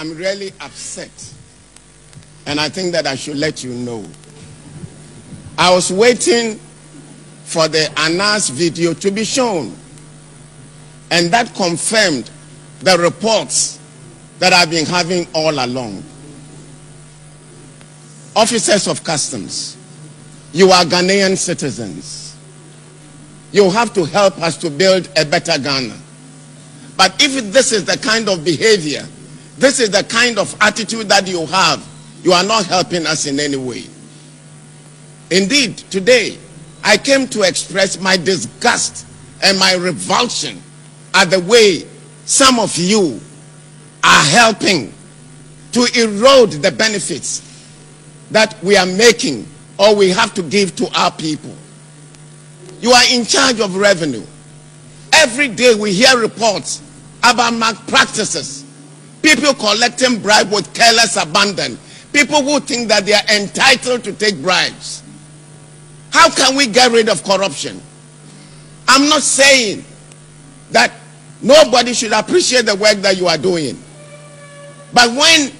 I'm really upset. And I think that I should let you know. I was waiting for the Anas video to be shown. And that confirmed the reports that I've been having all along. Officers of customs, you are Ghanaian citizens. You have to help us to build a better Ghana. But if this is the kind of behavior, this is the kind of attitude that you have, you are not helping us in any way. Indeed, today, I came to express my disgust and my revulsion at the way some of you are helping to erode the benefits that we are making or we have to give to our people. You are in charge of revenue. Every day we hear reports about malpractices. People collecting bribe with careless abandon. People who think that they are entitled to take bribes. How can we get rid of corruption? I'm not saying that nobody should appreciate the work that you are doing. But when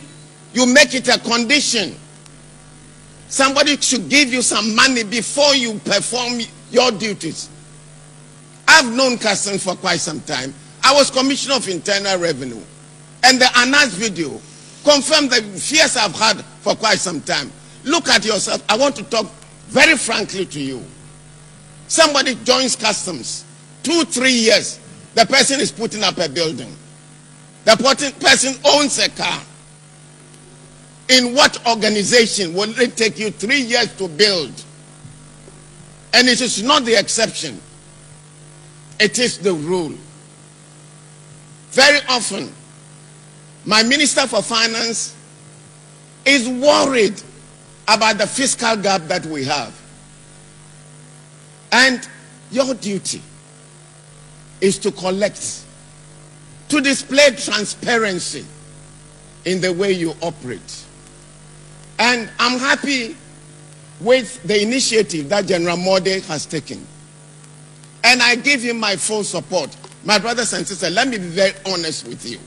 you make it a condition, somebody should give you some money before you perform your duties. I've known customs for quite some time. I was Commissioner of Internal Revenue. And the Anas video confirmed the fears I've had for quite some time. Look at yourself. I want to talk very frankly to you. Somebody joins customs, two, three years, the person is putting up a building. The person owns a car. In what organization will it take you three years to build? And it is not the exception, it is the rule. Very often, my Minister for Finance is worried about the fiscal gap that we have. And your duty is to collect, to display transparency in the way you operate. And I'm happy with the initiative that General Mordey has taken. And I give him my full support. My brothers and sisters, let me be very honest with you.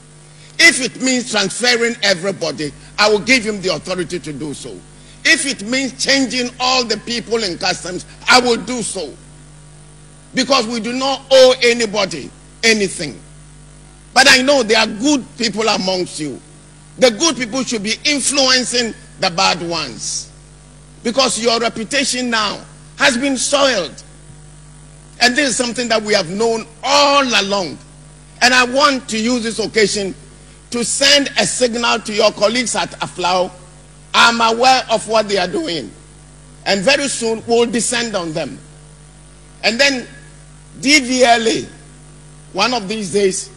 If it means transferring everybody, I will give him the authority to do so. If it means changing all the people in customs, I will do so. Because we do not owe anybody anything. But I know there are good people amongst you. The good people should be influencing the bad ones. Because your reputation now has been soiled. And this is something that we have known all along. And I want to use this occasion to send a signal to your colleagues at Aflao. I'm aware of what they are doing. And very soon we'll descend on them. And then DVLA, one of these days,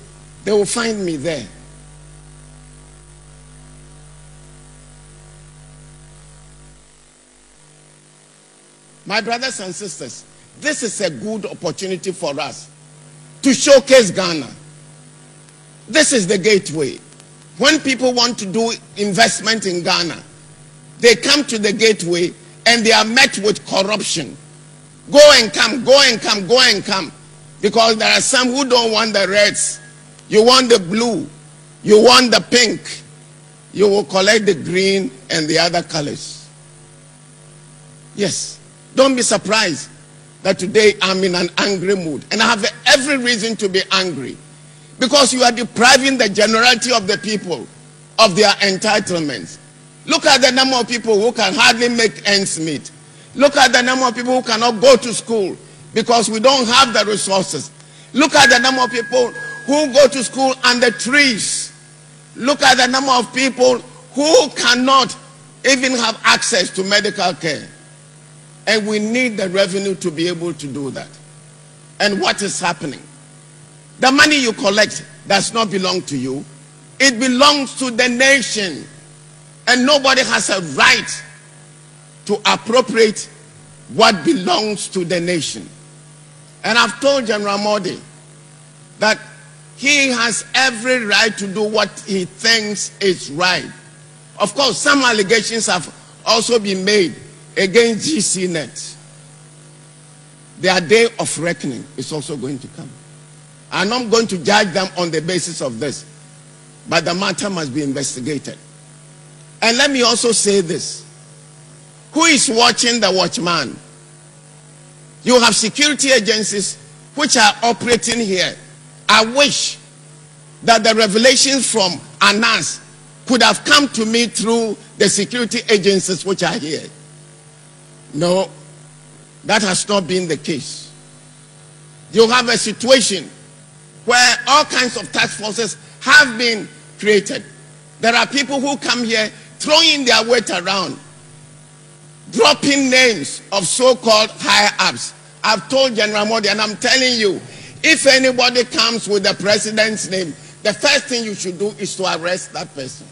they will find me there. My brothers and sisters, this is a good opportunity for us to showcase Ghana. This is the gateway. When people want to do investment in Ghana, they come to the gateway and they are met with corruption. Go and come, go and come, go and come. Because there are some who don't want the reds. You want the blue. You want the pink. You will collect the green and the other colors. Yes. Don't be surprised that today I'm in an angry mood. And I have every reason to be angry. Because you are depriving the generality of the people of their entitlements. Look at the number of people who can hardly make ends meet. Look at the number of people who cannot go to school because we don't have the resources. Look at the number of people who go to school under trees. Look at the number of people who cannot even have access to medical care. And we need the revenue to be able to do that. And what is happening? The money you collect does not belong to you. It belongs to the nation. And nobody has a right to appropriate what belongs to the nation. And I've told General Mordey that he has every right to do what he thinks is right. Of course, some allegations have also been made against GCNet. Their day of reckoning is also going to come. I'm not going to judge them on the basis of this. but the matter must be investigated. And let me also say this who is watching the watchman? You have security agencies which are operating here. I wish that the revelations from Anas could have come to me through the security agencies which are here. No, that has not been the case. You have a situation where all kinds of task forces have been created. There are people who come here throwing their weight around, dropping names of so called higher ups. I've told General Mordey, and I'm telling you, if anybody comes with the president's name, the first thing you should do is to arrest that person.